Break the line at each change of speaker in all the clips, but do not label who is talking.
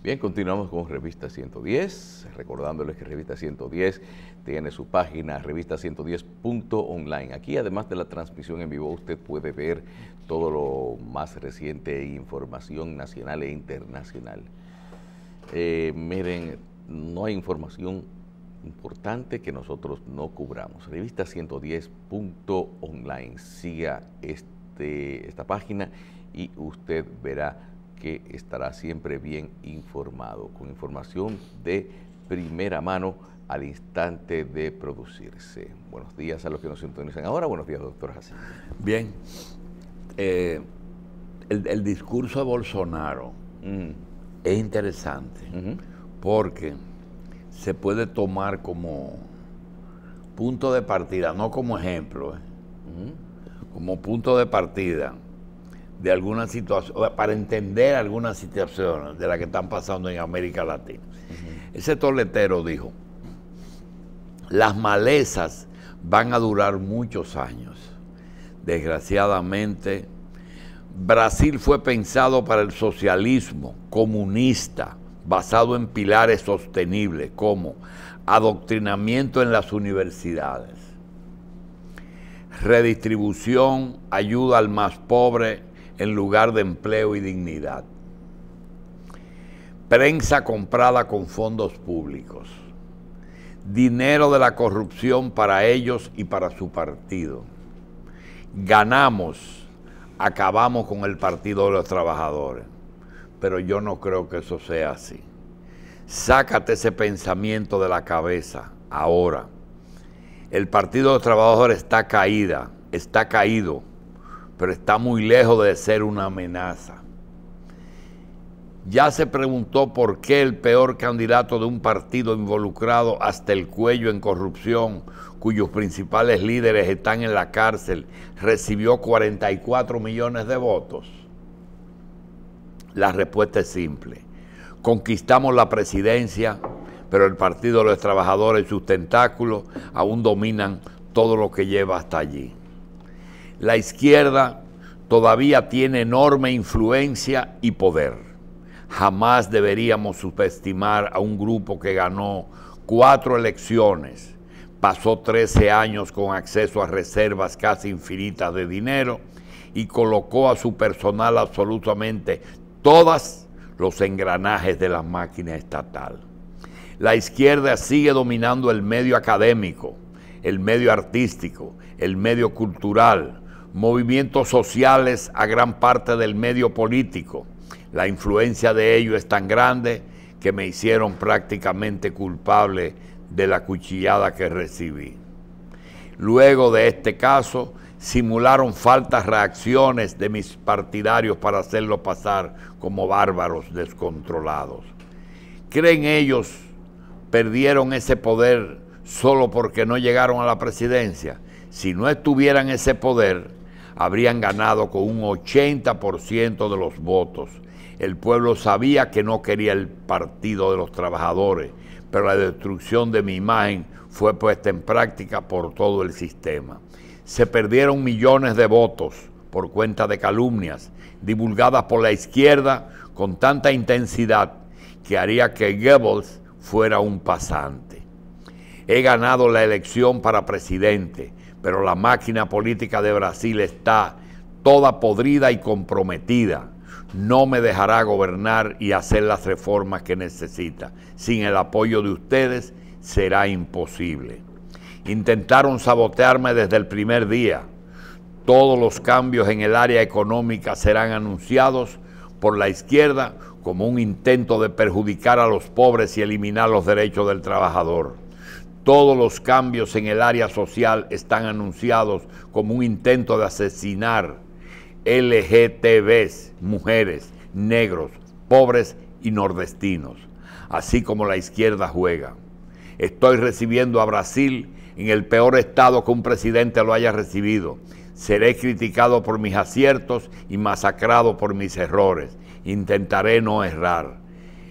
Bien, continuamos con Revista 110, recordándoles que Revista 110 tiene su página revista110.online. Aquí, además de la transmisión en vivo, usted puede ver todo lo más reciente, información nacional e internacional. Eh, miren, no hay información importante que nosotros no cubramos. Revista 110.online. Siga este, esta página y usted verá que estará siempre bien informado, con información de primera mano al instante de producirse. Buenos días a los que nos sintonizan ahora. Buenos días, doctor Hassan.
Bien. Eh, el, discurso de Bolsonaro mm. es interesante porque se puede tomar como punto de partida, no como ejemplo, eh, como punto de partida de alguna situación, para entender algunas situaciones de las que están pasando en América Latina. Ese toletero dijo, las malezas van a durar muchos años. Desgraciadamente, Brasil fue pensado para el socialismo comunista, basado en pilares sostenibles como adoctrinamiento en las universidades, redistribución, ayuda al más pobre en lugar de empleo y dignidad. Prensa comprada con fondos públicos. Dinero de la corrupción para ellos y para su partido. Ganamos, acabamos con el Partido de los Trabajadores. Pero yo no creo que eso sea así. Sácate ese pensamiento de la cabeza ahora. El Partido de los Trabajadores está caída, está caído pero está muy lejos de ser una amenaza. Ya se preguntó por qué el peor candidato de un partido involucrado hasta el cuello en corrupción, cuyos principales líderes están en la cárcel, recibió 44 millones de votos. La respuesta es simple. Conquistamos la presidencia, pero el Partido de los Trabajadores y sus tentáculos aún dominan todo lo que lleva hasta allí. La izquierda todavía tiene enorme influencia y poder. Jamás deberíamos subestimar a un grupo que ganó cuatro elecciones, pasó 13 años con acceso a reservas casi infinitas de dinero y colocó a su personal absolutamente todos los engranajes de la máquina estatal. La izquierda sigue dominando el medio académico, el medio artístico, el medio cultural, movimientos sociales a gran parte del medio político. La influencia de ellos es tan grande que me hicieron prácticamente culpable de la cuchillada que recibí. Luego de este caso, simularon faltas reacciones de mis partidarios para hacerlo pasar como bárbaros descontrolados. ¿Creen ellos perdieron ese poder solo porque no llegaron a la presidencia? Si no estuvieran ese poder, habrían ganado con un 80% de los votos. El pueblo sabía que no quería el partido de los trabajadores, pero la destrucción de mi imagen fue puesta en práctica por todo el sistema. Se perdieron millones de votos por cuenta de calumnias divulgadas por la izquierda con tanta intensidad que haría que Goebbels fuera un pasante. He ganado la elección para presidente pero la máquina política de Brasil está toda podrida y comprometida. No me dejará gobernar y hacer las reformas que necesita. Sin el apoyo de ustedes será imposible. Intentaron sabotearme desde el primer día. Todos los cambios en el área económica serán anunciados por la izquierda como un intento de perjudicar a los pobres y eliminar los derechos del trabajador. Todos los cambios en el área social están anunciados como un intento de asesinar LGTBs, mujeres, negros, pobres y nordestinos, así como la izquierda juega. Estoy recibiendo a Brasil en el peor estado que un presidente lo haya recibido. Seré criticado por mis aciertos y masacrado por mis errores. Intentaré no errar.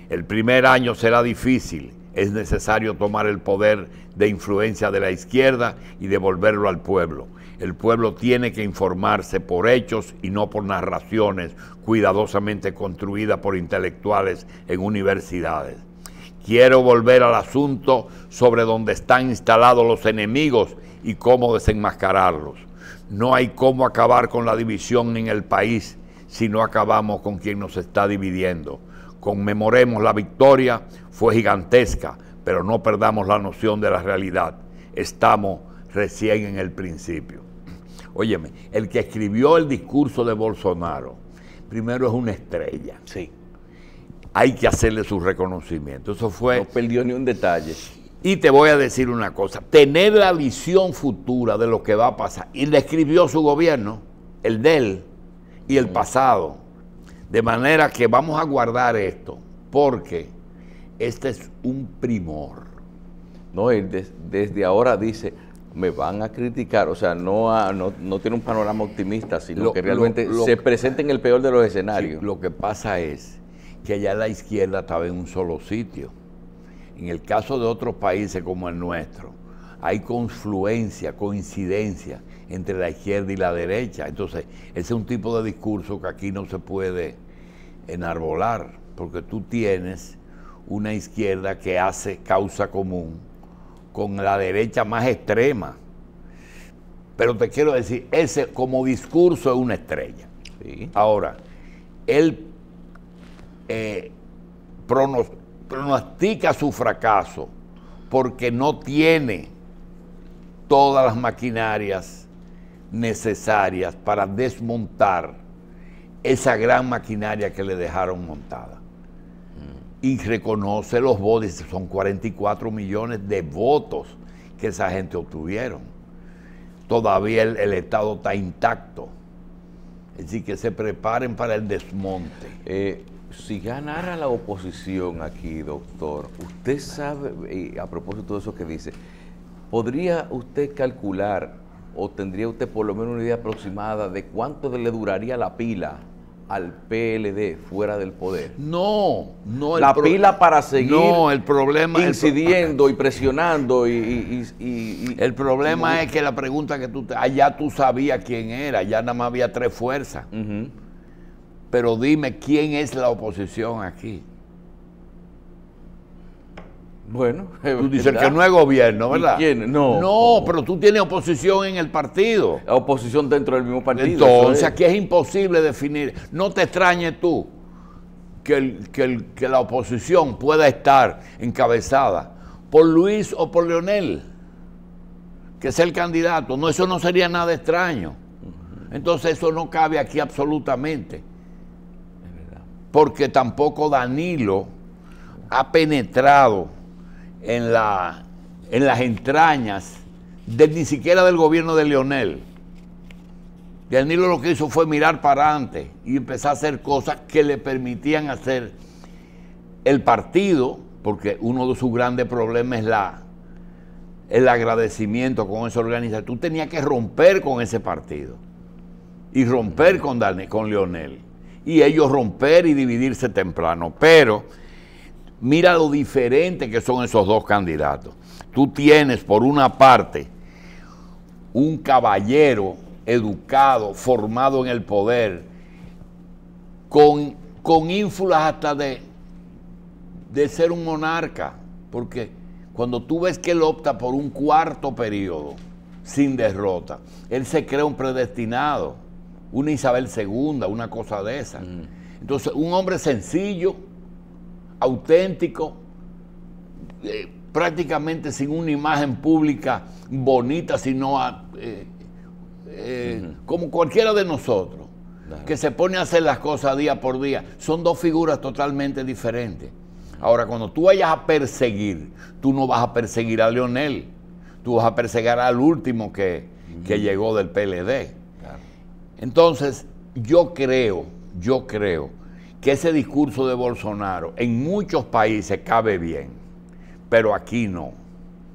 El primer año será difícil es necesario tomar el poder de influencia de la izquierda y devolverlo al pueblo. El pueblo tiene que informarse por hechos y no por narraciones cuidadosamente construidas por intelectuales en universidades. Quiero volver al asunto sobre dónde están instalados los enemigos y cómo desenmascararlos. No hay cómo acabar con la división en el país si no acabamos con quien nos está dividiendo. Conmemoremos la victoria, fue gigantesca, pero no perdamos la noción de la realidad. Estamos recién en el principio. Óyeme, el que escribió el discurso de Bolsonaro, primero es una estrella.
Sí.
Hay que hacerle su reconocimiento. Eso fue.
No perdió ni un detalle.
Y te voy a decir una cosa: tener la visión futura de lo que va a pasar. Y le escribió su gobierno, el de él y el pasado. De manera que vamos a guardar esto, porque este es un primor.
No, él desde ahora dice, me van a criticar, o sea, no, no, tiene un panorama optimista, sino que realmente se presenta en el peor de los escenarios.
lo que pasa es que allá la izquierda estaba en un solo sitio. En el caso de otros países como el nuestro, hay confluencia, coincidencia entre la izquierda y la derecha. Entonces, ese es un tipo de discurso que aquí no se puede enarbolar, porque tú tienes una izquierda que hace causa común con la derecha más extrema. Pero te quiero decir, ese como discurso es una estrella. Ahora, él eh, pronostica su fracaso porque no tiene todas las maquinarias necesarias para desmontar esa gran maquinaria que le dejaron montada y reconoce los votos, son 44 millones de votos que esa gente obtuvieron. Todavía el, Estado está intacto. Es decir, que se preparen para el desmonte.
Eh, si ganara la oposición aquí, doctor, usted sabe, a propósito de eso que dice, ¿podría usted calcular o tendría usted por lo menos una idea aproximada de cuánto le duraría la pila al PLD fuera del poder.
No, no.
La pila para seguir
no, el problema,
incidiendo y presionando y,
el problema es que la pregunta que tú te, allá tú sabías quién era, ya nada más había tres fuerzas. Pero dime quién es la oposición aquí.
Bueno,
tú dices que no es gobierno, ¿verdad?
quién?
No. No, pero tú tienes oposición en el partido.
Oposición dentro del mismo partido.
Entonces, aquí es imposible definir. No te extrañes tú que, que, la oposición pueda estar encabezada por Luis o por Leonel, que es el candidato. No, eso no sería nada extraño. Entonces, eso no cabe aquí absolutamente. Porque tampoco Danilo ha penetrado en, la, en las entrañas de, ni siquiera del gobierno de Leonel. Danilo lo que hizo fue mirar para adelante y empezar a hacer cosas que le permitían hacer el partido, porque uno de sus grandes problemas es la, el agradecimiento con esa organización. Tú tenías que romper con ese partido y romper con, con Leonel y ellos romper y dividirse temprano. Pero Mira lo diferente que son esos dos candidatos. Tú tienes, por una parte, un caballero educado, formado en el poder, con, con ínfulas hasta de, de ser un monarca, porque cuando tú ves que él opta por un cuarto periodo sin derrota, él se cree un predestinado, una Isabel II, una cosa de esa. Mm. Entonces, un hombre sencillo, auténtico, eh, prácticamente sin una imagen pública bonita, sino eh, eh, como cualquiera de nosotros, que se pone a hacer las cosas día por día. Son dos figuras totalmente diferentes. Ahora, cuando tú vayas a perseguir, tú no vas a perseguir a Leonel, tú vas a perseguir al último que, que llegó del PLD. Entonces, yo creo, yo creo que ese discurso de Bolsonaro en muchos países cabe bien, pero aquí no.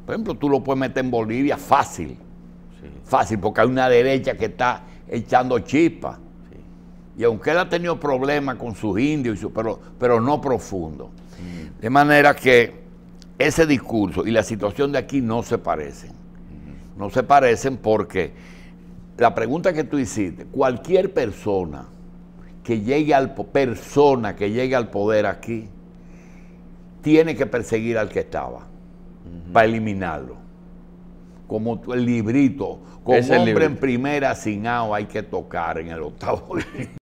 Por ejemplo, tú lo puedes meter en Bolivia fácil, fácil, porque hay una derecha que está echando chispa. Y aunque él ha tenido problemas con sus indios, pero, pero no profundo. De manera que ese discurso y la situación de aquí no se parecen. No se parecen porque la pregunta que tú hiciste, cualquier persona que llegue al persona que llegue al poder aquí tiene que perseguir al que estaba para eliminarlo. Como el librito, con hombre en primera asignado hay que tocar en el octavo.